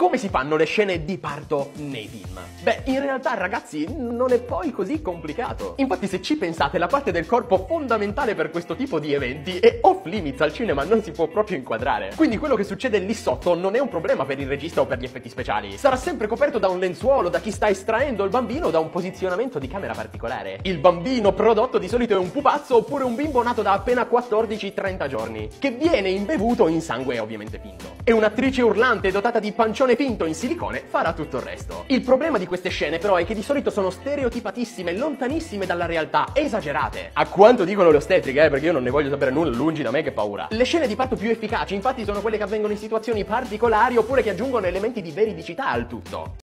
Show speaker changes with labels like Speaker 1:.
Speaker 1: come si fanno le scene di parto nei film? Beh, in realtà ragazzi non è poi così complicato. Infatti se ci pensate la parte del corpo fondamentale per questo tipo di eventi è off limits al cinema, non si può proprio inquadrare. Quindi quello che succede lì sotto non è un problema per il regista o per gli effetti speciali. Sarà sempre coperto da un lenzuolo, da chi sta estraendo il bambino o da un posizionamento di camera particolare. Il bambino prodotto di solito è un pupazzo oppure un bimbo nato da appena 14-30 giorni, che viene imbevuto in sangue ovviamente finto. E un'attrice urlante dotata di pancione finto in silicone farà tutto il resto. Il problema di queste scene però è che di solito sono stereotipatissime, lontanissime dalla realtà, esagerate. A quanto dicono le ostetriche, eh, perché io non ne voglio sapere nulla, lungi da me che paura. Le scene di parto più efficaci infatti sono quelle che avvengono in situazioni particolari oppure che aggiungono elementi di veridicità al tutto.